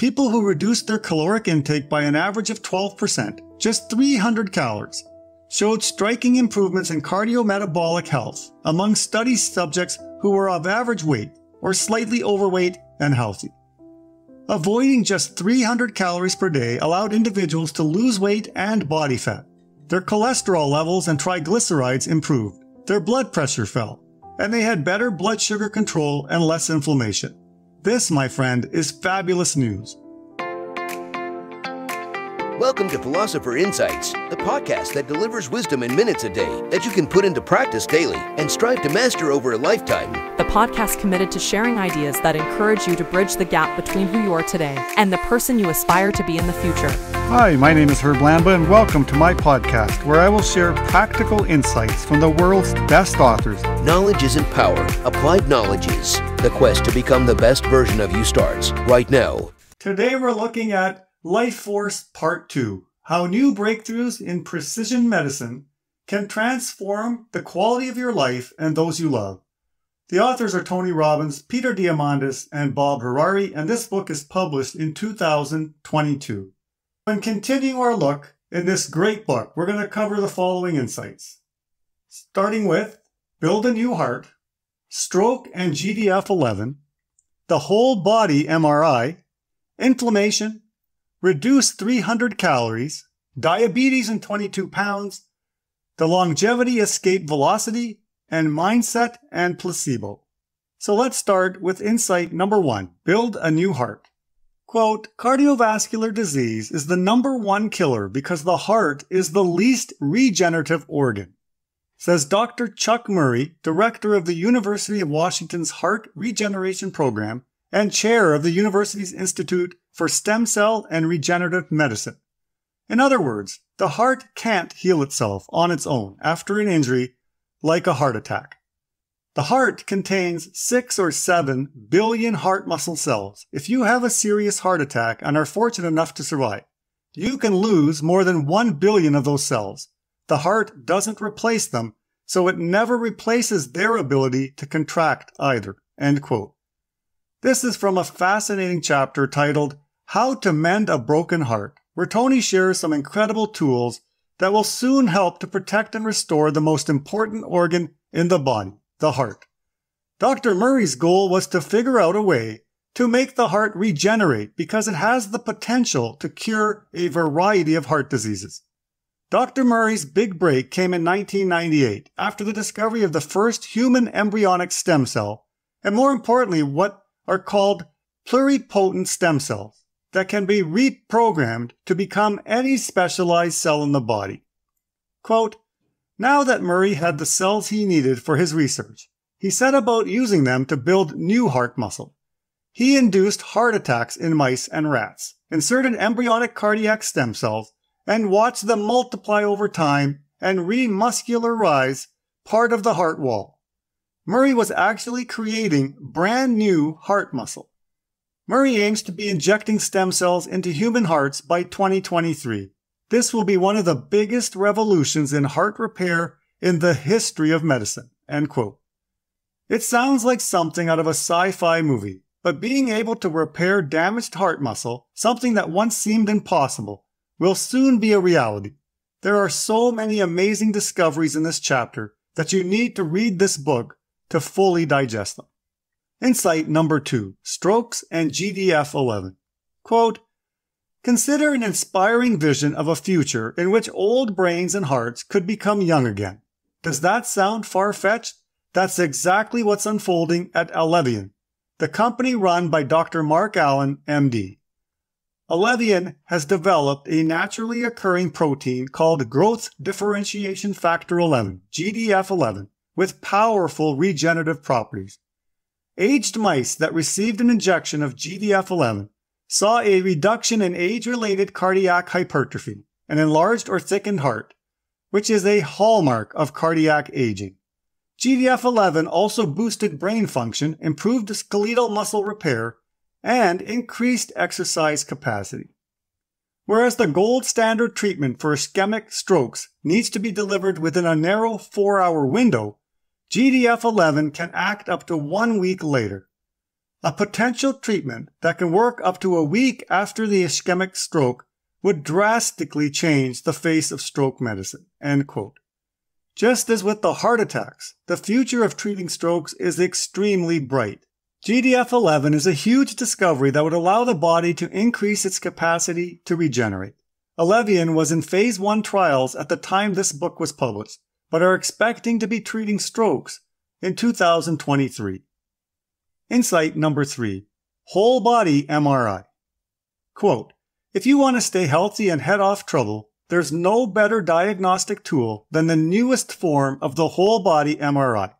people who reduced their caloric intake by an average of 12%, just 300 calories, showed striking improvements in cardiometabolic health among study subjects who were of average weight or slightly overweight and healthy. Avoiding just 300 calories per day allowed individuals to lose weight and body fat. Their cholesterol levels and triglycerides improved, their blood pressure fell, and they had better blood sugar control and less inflammation. This, my friend, is fabulous news. Welcome to Philosopher Insights, the podcast that delivers wisdom in minutes a day that you can put into practice daily and strive to master over a lifetime. The podcast committed to sharing ideas that encourage you to bridge the gap between who you are today and the person you aspire to be in the future. Hi, my name is Herb Lamba, and welcome to my podcast where I will share practical insights from the world's best authors. Knowledge isn't power, applied knowledge is. The quest to become the best version of you starts right now. Today we're looking at Life Force Part 2 How New Breakthroughs in Precision Medicine Can Transform the Quality of Your Life and Those You Love. The authors are Tony Robbins, Peter Diamandis, and Bob Harari, and this book is published in 2022. When continuing our look in this great book, we're going to cover the following insights. Starting with Build a New Heart, Stroke and GDF 11, the Whole Body MRI, Inflammation, reduce 300 calories, diabetes in 22 pounds, the longevity escape velocity, and mindset and placebo. So let's start with insight number one build a new heart. Quote, cardiovascular disease is the number one killer because the heart is the least regenerative organ, says Dr. Chuck Murry, director of the University of Washington's Heart Regeneration Program and chair of the university's Institute for Stem Cell and Regenerative Medicine. In other words, the heart can't heal itself on its own after an injury like a heart attack. The heart contains 6 or 7 billion heart muscle cells. If you have a serious heart attack and are fortunate enough to survive, you can lose more than 1 billion of those cells. The heart doesn't replace them, so it never replaces their ability to contract either. End quote. This is from a fascinating chapter titled How to Mend a Broken Heart, where Tony shares some incredible tools that will soon help to protect and restore the most important organ in the body, the heart. Dr. Murry's goal was to figure out a way to make the heart regenerate because it has the potential to cure a variety of heart diseases. Dr. Murry's big break came in 1998 after the discovery of the first human embryonic stem cell, and more importantly, what are called pluripotent stem cells that can be reprogrammed to become any specialized cell in the body. Quote, now that Murry had the cells he needed for his research, he set about using them to build new heart muscle. He induced heart attacks in mice and rats, inserted embryonic cardiac stem cells, and watched them multiply over time and remuscularize part of the heart wall. Murry was actually creating brand new heart muscle. Murry aims to be injecting stem cells into human hearts by 2023. This will be one of the biggest revolutions in heart repair in the history of medicine. End quote. It sounds like something out of a sci-fi movie, but being able to repair damaged heart muscle, something that once seemed impossible, will soon be a reality. There are so many amazing discoveries in this chapter that you need to read this book to fully digest them. Insight number two strokes and GDF 11. Quote, Consider an inspiring vision of a future in which old brains and hearts could become young again. Does that sound far fetched? That's exactly what's unfolding at Elevian, the company run by Dr. Mark Allen, MD. Elevian has developed a naturally occurring protein called growth differentiation factor 11, GDF 11, with powerful regenerative properties. Aged mice that received an injection of GDF 11 saw a reduction in age related cardiac hypertrophy, an enlarged or thickened heart, which is a hallmark of cardiac aging. GDF 11 also boosted brain function, improved skeletal muscle repair, and increased exercise capacity. Whereas the gold standard treatment for ischemic strokes needs to be delivered within a narrow 4 hour window, GDF 11 can act up to one week later. A potential treatment that can work up to a week after the ischemic stroke would drastically change the face of stroke medicine. Just as with the heart attacks, the future of treating strokes is extremely bright. GDF 11 is a huge discovery that would allow the body to increase its capacity to regenerate. Elevian was in phase 1 trials at the time this book was published, but are expecting to be treating strokes in 2023. Insight number 3 Whole body MRI. Quote If you want to stay healthy and head off trouble, there's no better diagnostic tool than the newest form of the whole body MRI.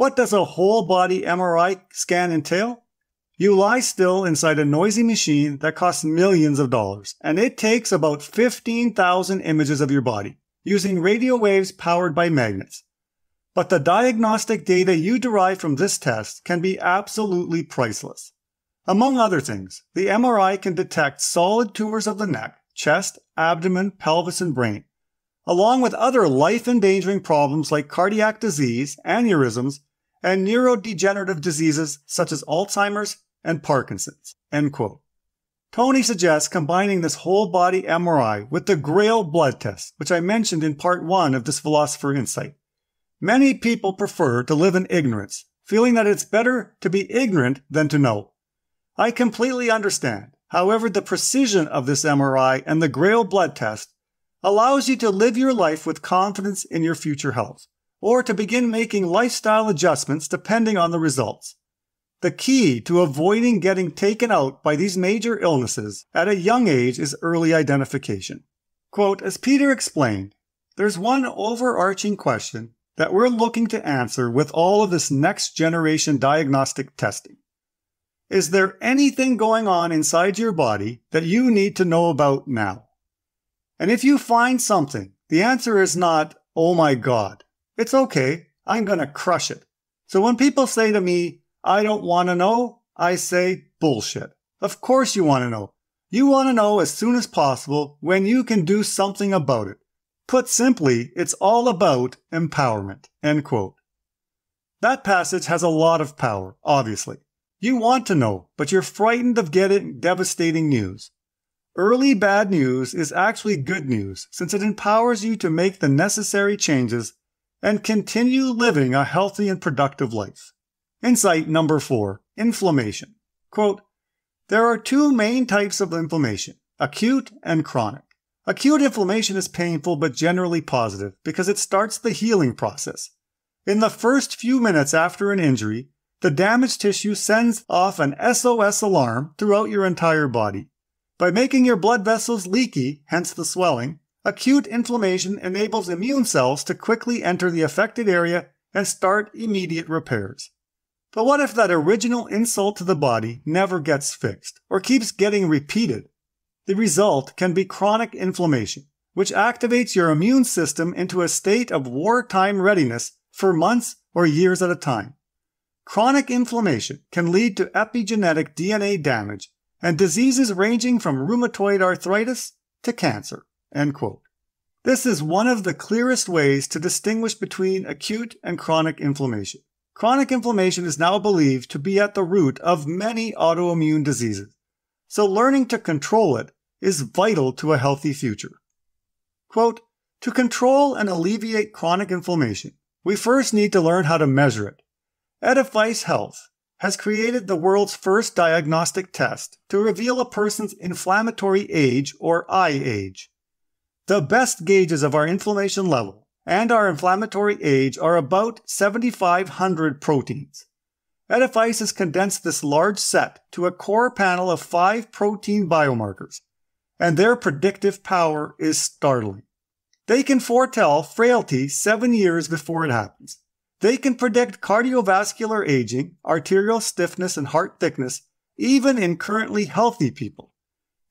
What does a whole body MRI scan entail? You lie still inside a noisy machine that costs millions of dollars, and it takes about 15,000 images of your body, using radio waves powered by magnets. But the diagnostic data you derive from this test can be absolutely priceless. Among other things, the MRI can detect solid tumors of the neck, chest, abdomen, pelvis, and brain, along with other life endangering problems like cardiac disease, aneurysms, and neurodegenerative diseases such as Alzheimer's and Parkinson's. End quote. Tony suggests combining this whole body MRI with the Grail blood test, which I mentioned in part one of this Philosopher Insight. Many people prefer to live in ignorance, feeling that it's better to be ignorant than to know. I completely understand. However, the precision of this MRI and the Grail blood test allows you to live your life with confidence in your future health, or to begin making lifestyle adjustments depending on the results. The key to avoiding getting taken out by these major illnesses at a young age is early identification. Quote, as Peter explained, there's one overarching question that we're looking to answer with all of this next generation diagnostic testing. Is there anything going on inside your body that you need to know about now? And if you find something, the answer is not, oh my God. It's okay. I'm going to crush it. So when people say to me, I don't want to know, I say, bullshit. Of course you want to know. You want to know as soon as possible when you can do something about it. Put simply, it's all about empowerment. End quote. That passage has a lot of power, obviously. You want to know, but you're frightened of getting devastating news. Early bad news is actually good news since it empowers you to make the necessary changes and continue living a healthy and productive life. Insight number four inflammation. Quote, there are two main types of inflammation acute and chronic. Acute inflammation is painful but generally positive because it starts the healing process. In the first few minutes after an injury, the damaged tissue sends off an SOS alarm throughout your entire body. By making your blood vessels leaky, hence the swelling, acute inflammation enables immune cells to quickly enter the affected area and start immediate repairs. But what if that original insult to the body never gets fixed, or keeps getting repeated? The result can be chronic inflammation, which activates your immune system into a state of wartime readiness for months or years at a time. Chronic inflammation can lead to epigenetic DNA damage and diseases ranging from rheumatoid arthritis to cancer. This is one of the clearest ways to distinguish between acute and chronic inflammation. Chronic inflammation is now believed to be at the root of many autoimmune diseases, so learning to control it is vital to a healthy future. Quote, to control and alleviate chronic inflammation, we first need to learn how to measure it Edifice Health has created the world's first diagnostic test to reveal a person's inflammatory age or iAge. The best gauges of our inflammation level and our inflammatory age are about 7,500 proteins. Edifice has condensed this large set to a core panel of five protein biomarkers, and their predictive power is startling. They can foretell frailty seven years before it happens. They can predict cardiovascular aging, arterial stiffness, and heart thickness, even in currently healthy people.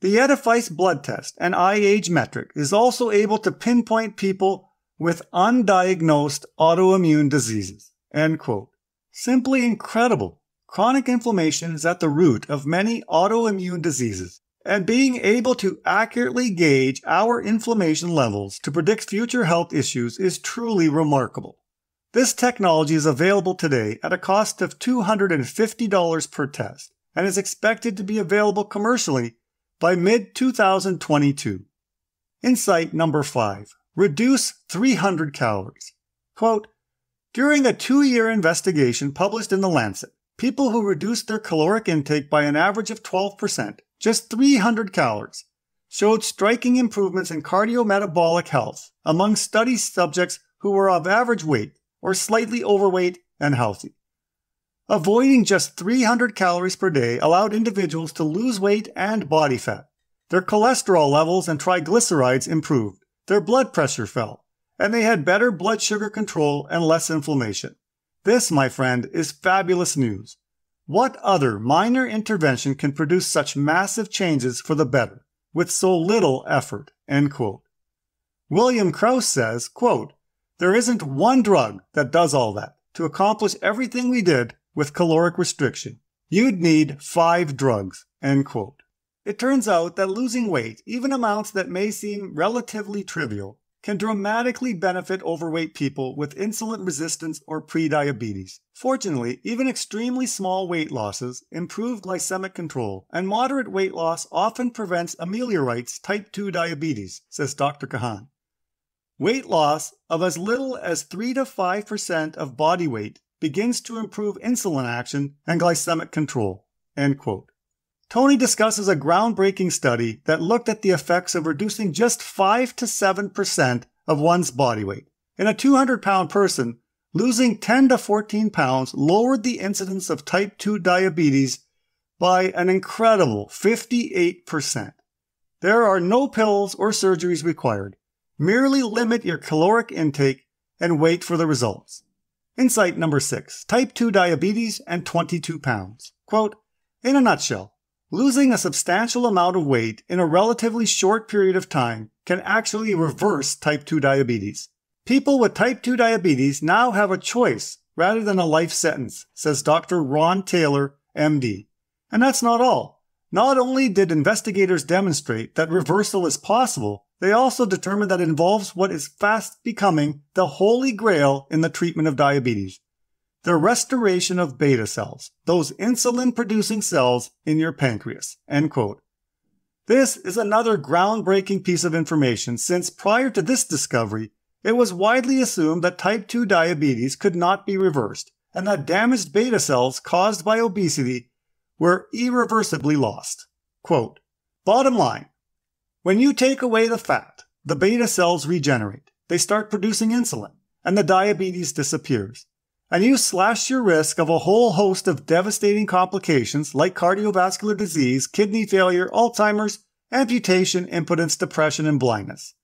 The Edifice blood test and iAge metric is also able to pinpoint people with undiagnosed autoimmune diseases. End quote. Simply incredible. Chronic inflammation is at the root of many autoimmune diseases, and being able to accurately gauge our inflammation levels to predict future health issues is truly remarkable. This technology is available today at a cost of $250 per test and is expected to be available commercially by mid 2022. Insight number 5 Reduce 300 calories. Quote During a two year investigation published in The Lancet, people who reduced their caloric intake by an average of 12%, just 300 calories, showed striking improvements in cardiometabolic health among study subjects who were of average weight or slightly overweight and healthy. Avoiding just 300 calories per day allowed individuals to lose weight and body fat. Their cholesterol levels and triglycerides improved, their blood pressure fell, and they had better blood sugar control and less inflammation. This, my friend, is fabulous news. What other minor intervention can produce such massive changes for the better with so little effort? William Kraus says, quote, There isn't one drug that does all that to accomplish everything we did with caloric restriction. You'd need five drugs. End quote. It turns out that losing weight, even amounts that may seem relatively trivial, can dramatically benefit overweight people with insulin resistance or prediabetes. Fortunately, even extremely small weight losses improve glycemic control, and moderate weight loss often prevents ameliorates type 2 diabetes, says Dr. Kahan. Weight loss of as little as 3 to 5% of body weight begins to improve insulin action and glycemic control. Tony discusses a groundbreaking study that looked at the effects of reducing just 5 to 7% of one's body weight. In a 200 pound person, losing 10 to 14 pounds lowered the incidence of type 2 diabetes by an incredible 58%. There are no pills or surgeries required. Merely limit your caloric intake and wait for the results. Insight number six type 2 diabetes and 22 pounds. Quote, in a nutshell, losing a substantial amount of weight in a relatively short period of time can actually reverse type 2 diabetes. People with type 2 diabetes now have a choice rather than a life sentence, says Dr. Ron Taylor, MD. And that's not all. Not only did investigators demonstrate that reversal is possible, they also determined that it involves what is fast becoming the holy grail in the treatment of diabetes the restoration of beta cells, those insulin producing cells in your pancreas. End quote. This is another groundbreaking piece of information since prior to this discovery, it was widely assumed that type 2 diabetes could not be reversed and that damaged beta cells caused by obesity were irreversibly lost. Quote, Bottom line, when you take away the fat, the beta cells regenerate. They start producing insulin, and the diabetes disappears. And you slash your risk of a whole host of devastating complications like cardiovascular disease, kidney failure, Alzheimer's, amputation, impotence, depression, and blindness.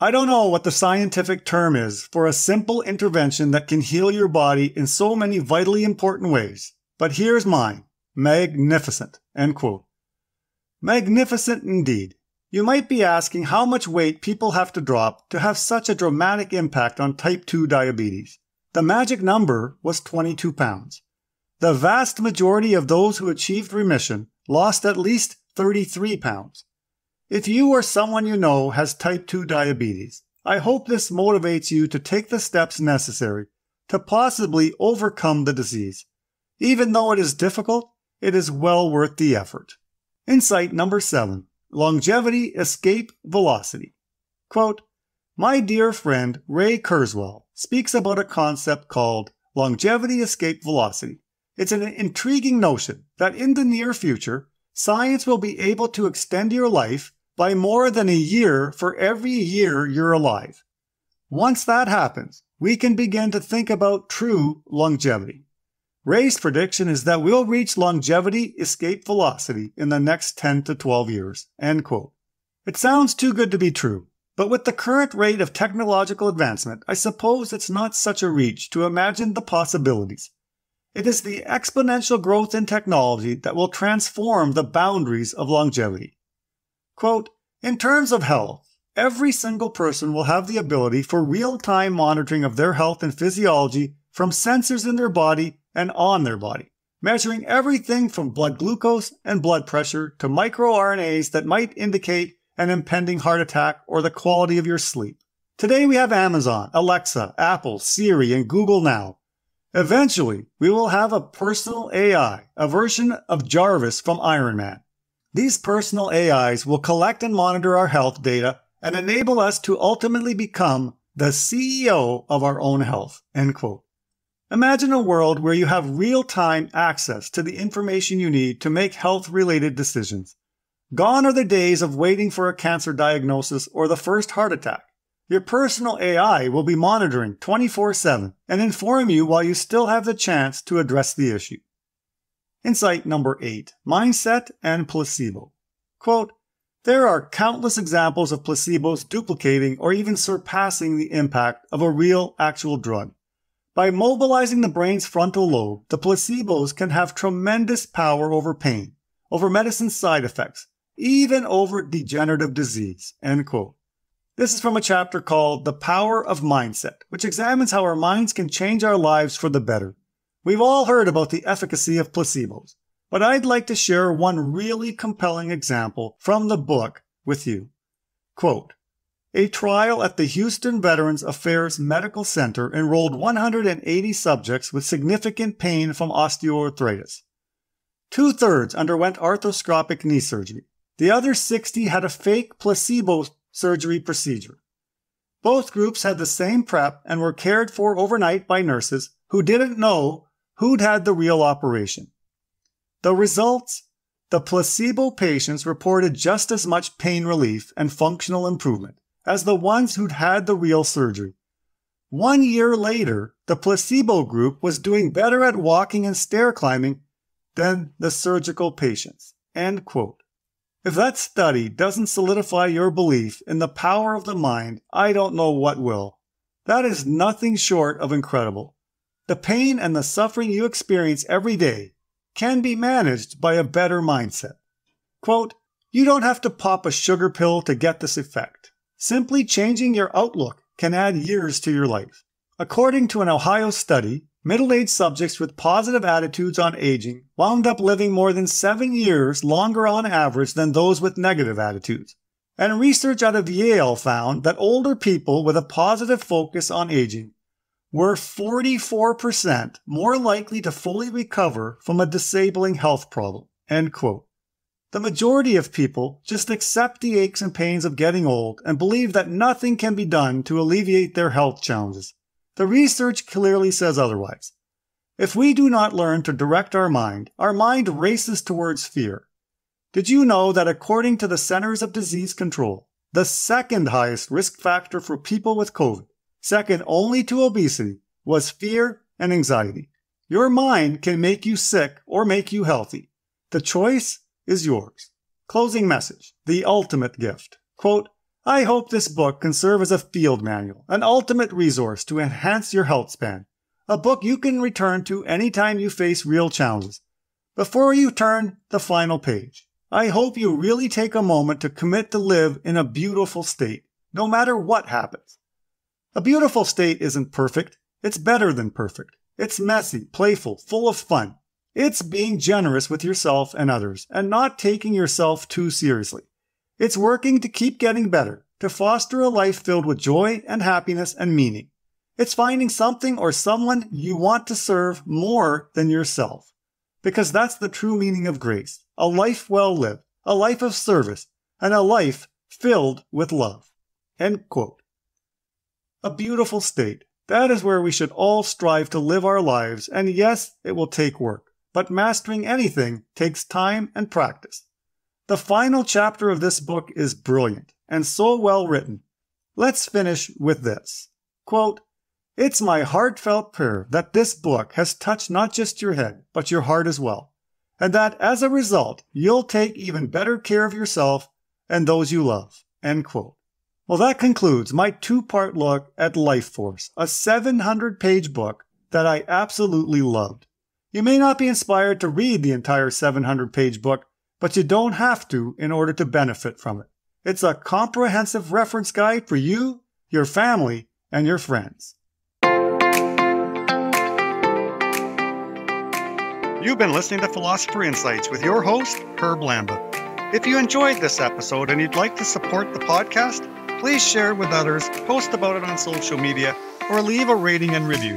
I don't know what the scientific term is for a simple intervention that can heal your body in so many vitally important ways, but here's mine. Magnificent. End quote. Magnificent indeed. You might be asking how much weight people have to drop to have such a dramatic impact on type 2 diabetes. The magic number was 22 pounds. The vast majority of those who achieved remission lost at least 33 pounds. If you or someone you know has type 2 diabetes, I hope this motivates you to take the steps necessary to possibly overcome the disease. Even though it is difficult, it is well worth the effort. Insight number seven longevity escape velocity. Quote, My dear friend Ray Kurzweil speaks about a concept called longevity escape velocity. It's an intriguing notion that in the near future, science will be able to extend your life by more than a year for every year you're alive. Once that happens, we can begin to think about true longevity. Ray's prediction is that we'll reach longevity escape velocity in the next 10 to 12 years. End quote. It sounds too good to be true, but with the current rate of technological advancement, I suppose it's not such a reach to imagine the possibilities. It is the exponential growth in technology that will transform the boundaries of longevity. Quote, in terms of health, every single person will have the ability for real time monitoring of their health and physiology from sensors in their body and on their body, measuring everything from blood glucose and blood pressure to microRNAs that might indicate an impending heart attack or the quality of your sleep. Today we have Amazon, Alexa, Apple, Siri, and Google Now. Eventually, we will have a personal AI, a version of Jarvis from Iron Man. These personal AIs will collect and monitor our health data and enable us to ultimately become the CEO of our own health. End quote. Imagine a world where you have real time access to the information you need to make health related decisions. Gone are the days of waiting for a cancer diagnosis or the first heart attack. Your personal AI will be monitoring 24 7 and inform you while you still have the chance to address the issue. Insight number 8 Mindset and Placebo. Quote, there are countless examples of placebos duplicating or even surpassing the impact of a real, actual drug. By mobilizing the brain's frontal lobe, the placebos can have tremendous power over pain, over medicine side effects, even over degenerative disease. End quote. This is from a chapter called The Power of Mindset, which examines how our minds can change our lives for the better. We've all heard about the efficacy of placebos but I'd like to share one really compelling example from the book with you. Quote, a trial at the Houston Veterans Affairs Medical Center enrolled 180 subjects with significant pain from osteoarthritis. Two thirds underwent arthroscopic knee surgery. The other 60 had a fake placebo surgery procedure. Both groups had the same prep and were cared for overnight by nurses who didn't know who'd had the real operation. The results? The placebo patients reported just as much pain relief and functional improvement as the ones who'd had the real surgery. One year later, the placebo group was doing better at walking and stair climbing than the surgical patients. End quote. If that study doesn't solidify your belief in the power of the mind, I don't know what will. That is nothing short of incredible. The pain and the suffering you experience every day can be managed by a better mindset. Quote, you don't have to pop a sugar pill to get this effect. Simply changing your outlook can add years to your life. According to an Ohio study, middle aged subjects with positive attitudes on aging wound up living more than seven years longer on average than those with negative attitudes. And research out of Yale found that older people with a positive focus on aging were 44% more likely to fully recover from a disabling health problem. End quote. The majority of people just accept the aches and pains of getting old and believe that nothing can be done to alleviate their health challenges. The research clearly says otherwise. If we do not learn to direct our mind, our mind races towards fear. Did you know that according to the Centers of Disease Control, the second highest risk factor for people with COVID second only to obesity, was fear and anxiety. Your mind can make you sick or make you healthy. The choice is yours. Closing message The Ultimate Gift. Quote, I hope this book can serve as a field manual, an ultimate resource to enhance your health span. A book you can return to anytime you face real challenges. Before you turn the final page, I hope you really take a moment to commit to live in a beautiful state, no matter what happens. A beautiful state isn't perfect. It's better than perfect. It's messy, playful, full of fun. It's being generous with yourself and others and not taking yourself too seriously. It's working to keep getting better, to foster a life filled with joy and happiness and meaning. It's finding something or someone you want to serve more than yourself. Because that's the true meaning of grace. A life well lived, a life of service, and a life filled with love. End quote a beautiful state. That is where we should all strive to live our lives, and yes, it will take work, but mastering anything takes time and practice. The final chapter of this book is brilliant and so well written. Let's finish with this. Quote, It's my heartfelt prayer that this book has touched not just your head, but your heart as well, and that as a result, you'll take even better care of yourself and those you love. End quote. Well, that concludes my two part look at Life Force, a 700 page book that I absolutely loved. You may not be inspired to read the entire 700 page book, but you don't have to in order to benefit from it. It's a comprehensive reference guide for you, your family, and your friends. You've been listening to Philosopher Insights with your host, Herb Lamba. If you enjoyed this episode and you'd like to support the podcast, please share it with others, post about it on social media, or leave a rating and review.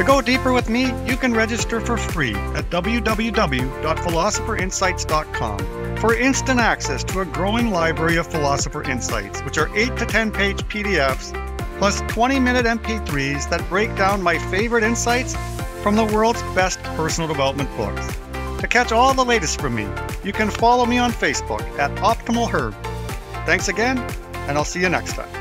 To go deeper with me, you can register for free at www.philosopherinsights.com for instant access to a growing library of Philosopher Insights, which are 8 to 10 page PDFs plus 20 minute MP3s that break down my favorite insights from the world's best personal development books. To catch all the latest from me, you can follow me on Facebook at Optimal Herb. Thanks again, and I'll see you next time.